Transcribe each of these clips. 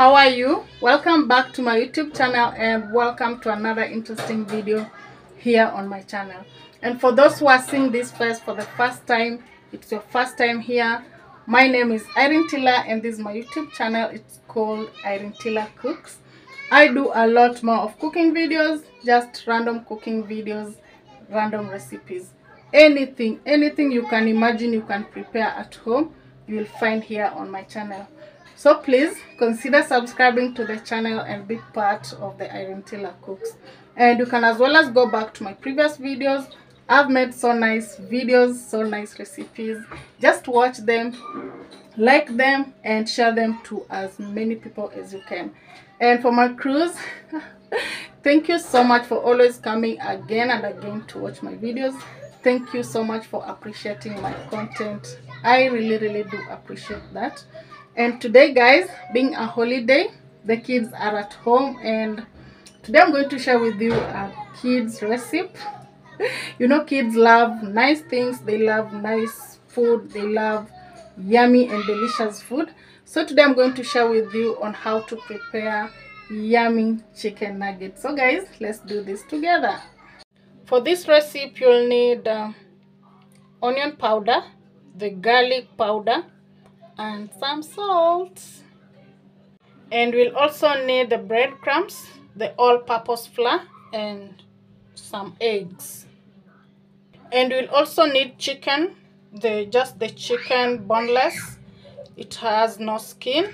how are you? Welcome back to my youtube channel and welcome to another interesting video here on my channel. And for those who are seeing this first for the first time it's your first time here my name is Irenetila and this is my youtube channel. It's called Irenetila Cooks. I do a lot more of cooking videos just random cooking videos random recipes. Anything anything you can imagine you can prepare at home you will find here on my channel so please consider subscribing to the channel and be part of the Irenetila Cooks. And you can as well as go back to my previous videos. I've made so nice videos, so nice recipes. Just watch them, like them, and share them to as many people as you can. And for my crews, thank you so much for always coming again and again to watch my videos. Thank you so much for appreciating my content. I really, really do appreciate that and today guys being a holiday the kids are at home and today i'm going to share with you a kids recipe. You know kids love nice things. They love nice food. They love yummy and delicious food. So today i'm going to share with you on how to prepare yummy chicken nuggets. So guys let's do this together. For this recipe you'll need uh, onion powder the garlic powder and some salt. And we'll also need the breadcrumbs the all-purpose flour and some eggs. And we'll also need chicken the just the chicken boneless. It has no skin.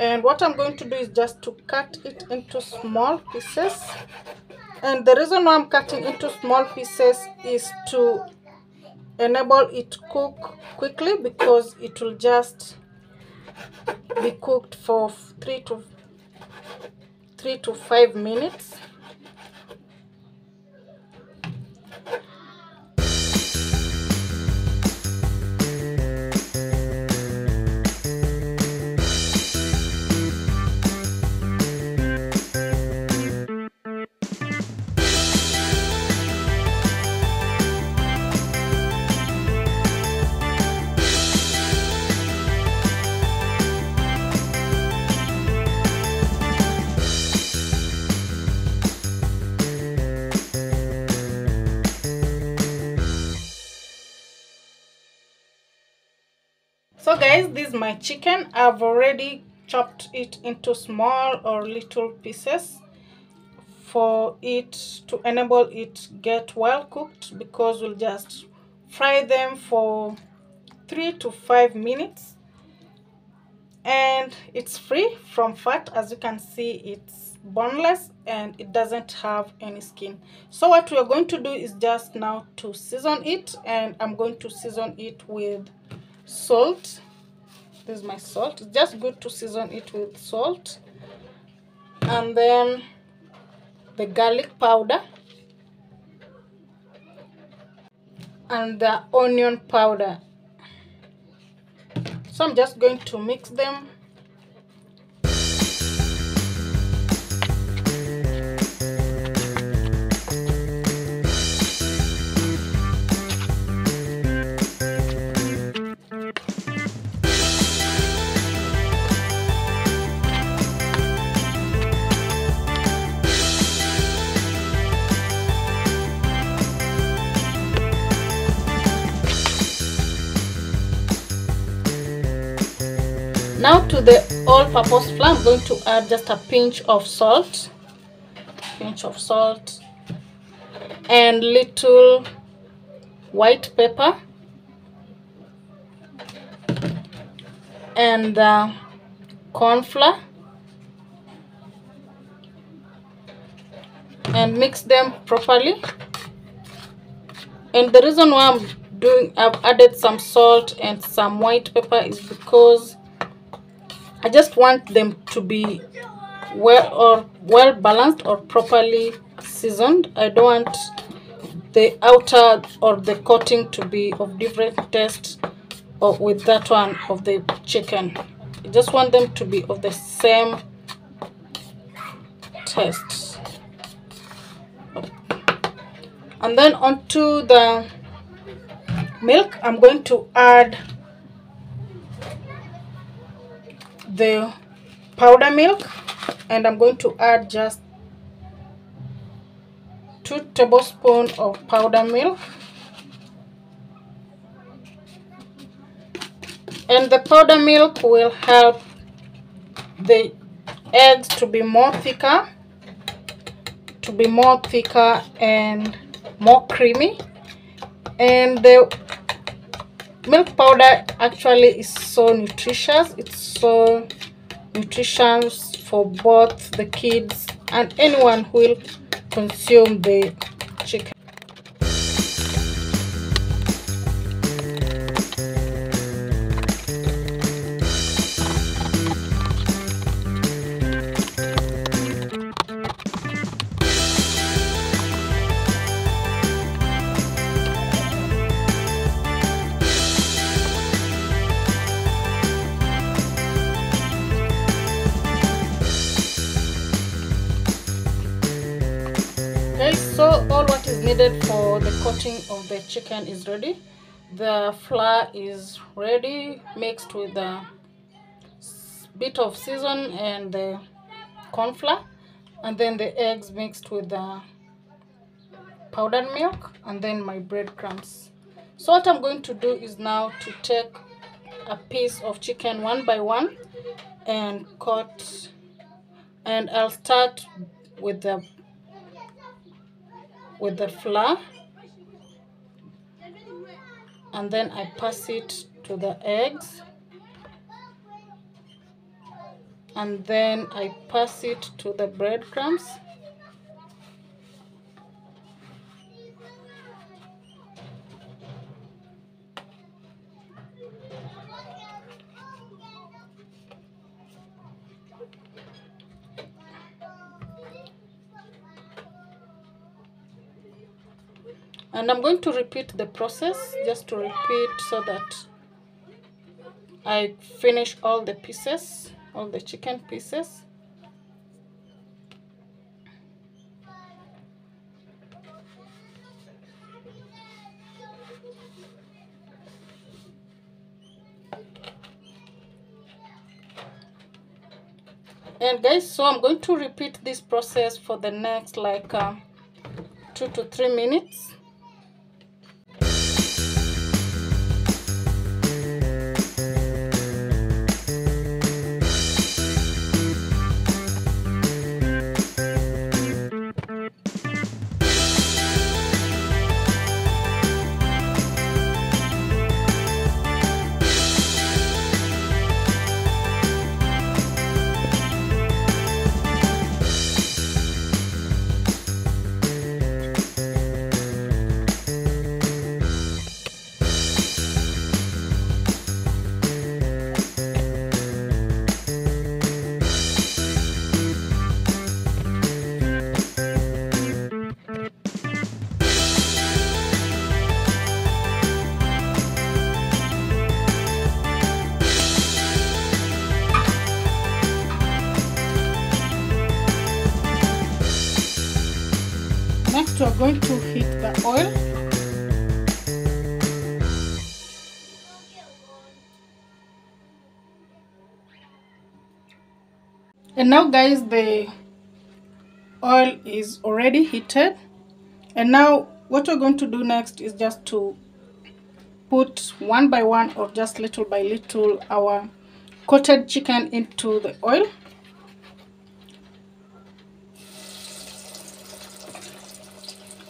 And what i'm going to do is just to cut it into small pieces. And the reason why i'm cutting into small pieces is to enable it cook quickly because it will just be cooked for three to three to five minutes guys this is my chicken. I've already chopped it into small or little pieces for it to enable it get well cooked because we'll just fry them for three to five minutes. And it's free from fat. As you can see it's boneless and it doesn't have any skin. So what we are going to do is just now to season it and i'm going to season it with salt this is my salt. It's just good to season it with salt. And then the garlic powder. And the onion powder. So i'm just going to mix them now to the all-purpose flour i'm going to add just a pinch of salt. Pinch of salt. And little white pepper. And uh, corn flour. And mix them properly. And the reason why i'm doing i've added some salt and some white pepper is because I just want them to be well or well balanced or properly seasoned. I don't want the outer or the coating to be of different taste or with that one of the chicken. I just want them to be of the same taste. And then onto the milk, I'm going to add the powder milk and I'm going to add just 2 tablespoons of powder milk. And the powder milk will help the eggs to be more thicker to be more thicker and more creamy. And the milk powder actually is so nutritious. It's so nutritious for both the kids and anyone who will consume the chicken needed for the coating of the chicken is ready. The flour is ready mixed with a bit of season and the corn flour and then the eggs mixed with the powdered milk and then my breadcrumbs. So what i'm going to do is now to take a piece of chicken one by one and cut and i'll start with the with the flour. And then I pass it to the eggs. And then I pass it to the breadcrumbs and I'm going to repeat the process just to repeat so that I finish all the pieces all the chicken pieces. And guys so I'm going to repeat this process for the next like uh, two to three minutes going to heat the oil and now guys the oil is already heated. And now what we're going to do next is just to put one by one or just little by little our coated chicken into the oil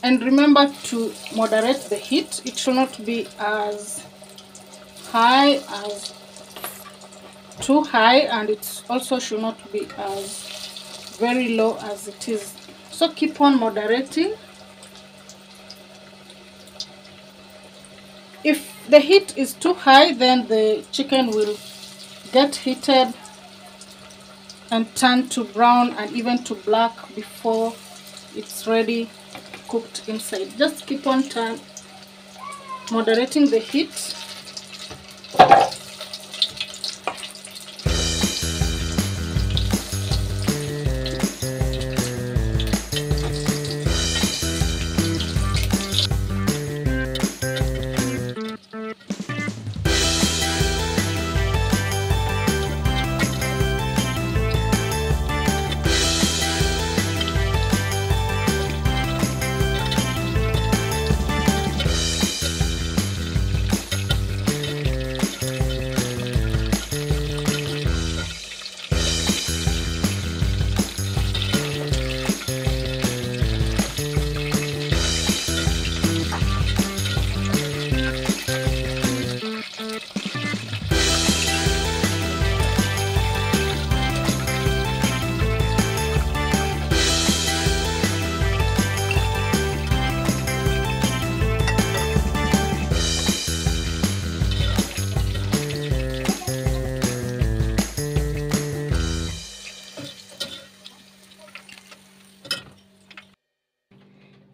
and remember to moderate the heat. It should not be as high as too high and it also should not be as very low as it is. So keep on moderating. If the heat is too high then the chicken will get heated and turn to brown and even to black before it's ready cooked inside. Just keep on turn moderating the heat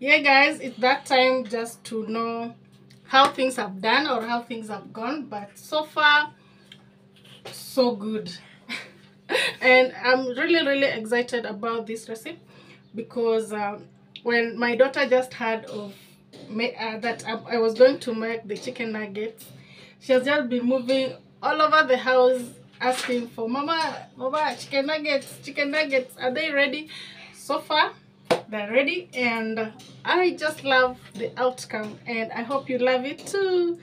yeah guys it's that time just to know how things have done or how things have gone but so far so good. And i'm really really excited about this recipe because um, when my daughter just heard of me, uh, that I, I was going to make the chicken nuggets she has just been moving all over the house asking for mama mama chicken nuggets chicken nuggets are they ready? So far they're ready and i just love the outcome and i hope you love it too.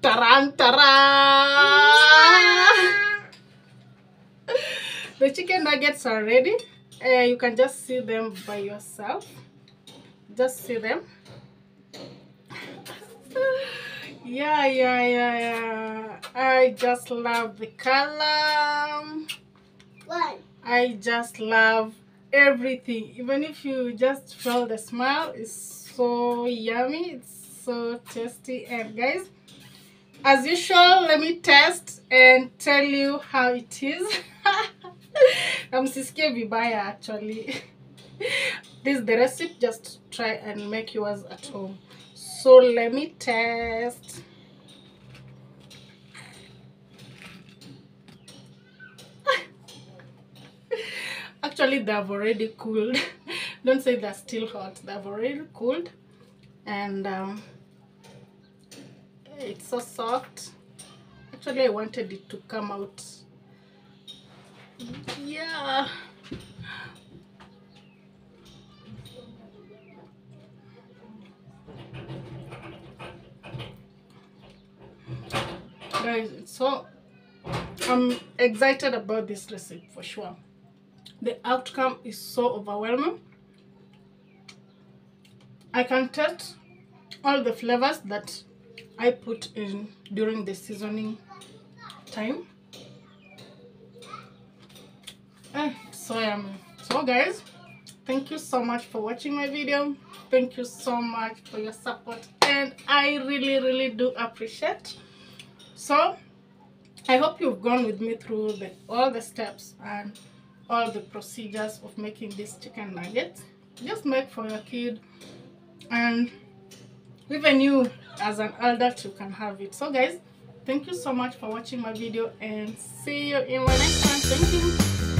Taran the chicken nuggets are ready uh, you can just see them by yourself. Just see them. Yeah yeah yeah yeah. I just love the color. One. i just love everything. Even if you just feel the smell it's so yummy it's so tasty. And guys as usual let me test and tell you how it is. I'm namsisikie vibaya actually. This is the recipe just try and make yours at home. So let me test actually they've already cooled. Don't say they're still hot. They've already cooled. And um, it's so soft. Actually i wanted it to come out. Yeah. Guys it's so i'm excited about this recipe for sure the outcome is so overwhelming. I can taste all the flavors that i put in during the seasoning time. Eh, so yummy so guys thank you so much for watching my video. Thank you so much for your support and i really really do appreciate. So i hope you've gone with me through the all the steps and all the procedures of making this chicken nuggets just make for your kid. And even you as an adult you can have it. So guys thank you so much for watching my video and see you in my next one. Thank you